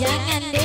Jangan